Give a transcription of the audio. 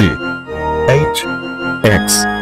B H X.